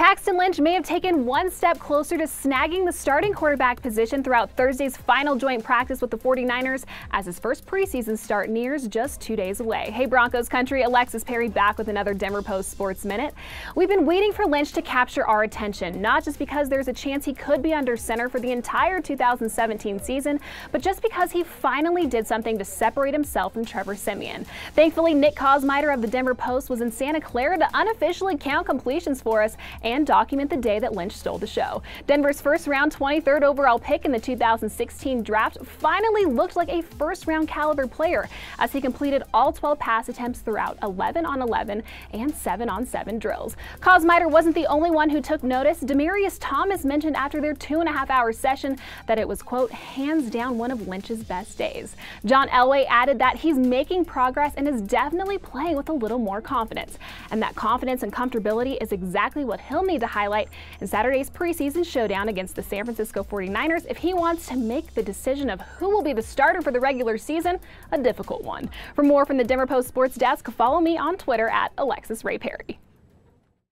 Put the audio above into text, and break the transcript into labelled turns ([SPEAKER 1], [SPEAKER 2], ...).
[SPEAKER 1] Paxton Lynch may have taken one step closer to snagging the starting quarterback position throughout Thursday's final joint practice with the 49ers as his first preseason start nears just two days away. Hey Broncos country, Alexis Perry back with another Denver Post Sports Minute. We've been waiting for Lynch to capture our attention, not just because there's a chance he could be under center for the entire 2017 season, but just because he finally did something to separate himself from Trevor Siemian. Thankfully, Nick Kosmider of the Denver Post was in Santa Clara to unofficially count completions for us document the day that Lynch stole the show. Denver's first round 23rd overall pick in the 2016 draft finally looked like a first round caliber player as he completed all 12 pass attempts throughout 11 on 11 and 7 on 7 drills. Kosmider wasn't the only one who took notice. Demaryius Thomas mentioned after their two and a half hour session that it was, quote, hands down one of Lynch's best days. John Elway added that he's making progress and is definitely playing with a little more confidence. And that confidence and comfortability is exactly what he'll need to highlight in Saturday's preseason showdown against the San Francisco 49ers if he wants to make the decision of who will be the starter for the regular season a difficult one. For more from the Denver Post Sports Desk, follow me on Twitter at Alexis Ray Perry.